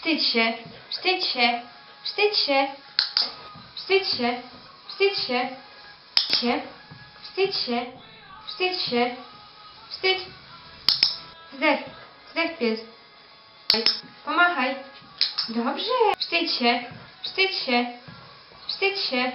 Wstydź się, wstydź się, wstydź się, wstydź się, wstydź się, się, wstydź się, wstydź się, wstydź. Zdech, zdech pies. Pomachaj. Dobrze. Wstydź się, wstydź się, wstydź się,